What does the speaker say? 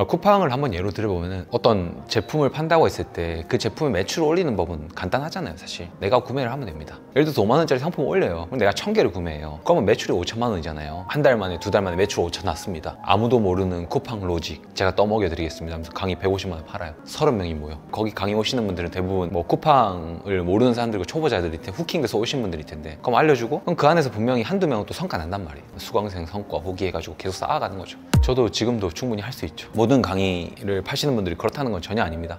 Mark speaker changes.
Speaker 1: 어, 쿠팡을 한번 예로 들어보면 어떤 제품을 판다고 했을 때 그 제품의 매출을 올리는 법은 간단하잖아요 사실. 내가 구매를 하면 됩니다. 예를 들어서 5만 원짜리 상품을 올려요. 그럼 내가 1000개를 구매해요. 그러면 매출이 5천만 원이잖아요. 한 달 만에 두 달 만에 매출 5천 났습니다. 아무도 모르는 쿠팡 logic. 제가 떠먹여 드리겠습니다. 하면서 강의 150만 원 팔아요. 30명이 모여. 거기 강의 오시는 분들은 대부분 뭐 쿠팡을 모르는 사람들과 초보자들일 텐데 hooking돼서 오신 분들일 텐데 그럼 알려주고 그럼 그 안에서 분명히 한두 명은 또 성과 난단 말이에요. 수강생 성과 후기 해가지고 계속 쌓아가는 거죠. 저도 지금도 충분히 할 수 있죠 모든 강의를 파시는 분들이 그렇다는 건 전혀 아닙니다